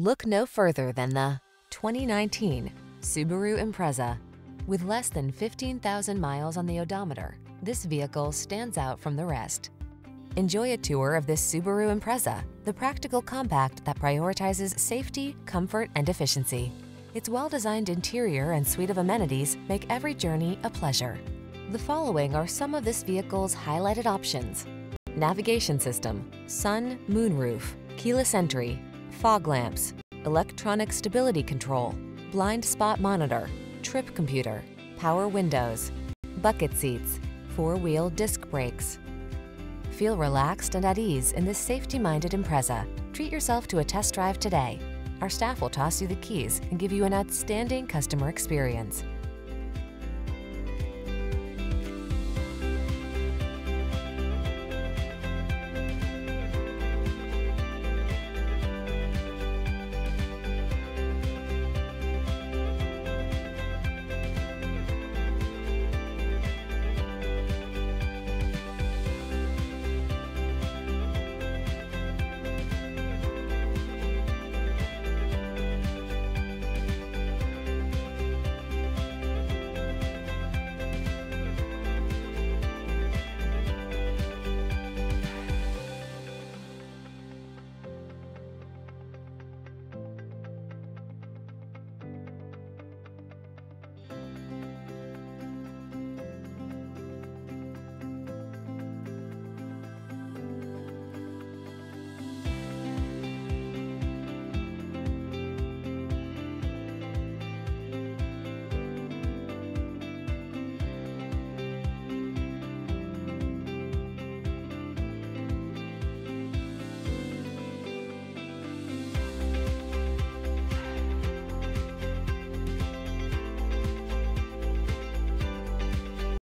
Look no further than the 2019 Subaru Impreza. With less than 15,000 miles on the odometer, this vehicle stands out from the rest. Enjoy a tour of this Subaru Impreza, the practical compact that prioritizes safety, comfort, and efficiency. Its well-designed interior and suite of amenities make every journey a pleasure. The following are some of this vehicle's highlighted options. Navigation system, sun, moonroof, keyless entry, fog lamps, electronic stability control, blind spot monitor, trip computer, power windows, bucket seats, four-wheel disc brakes. Feel relaxed and at ease in this safety-minded Impreza. Treat yourself to a test drive today. Our staff will toss you the keys and give you an outstanding customer experience.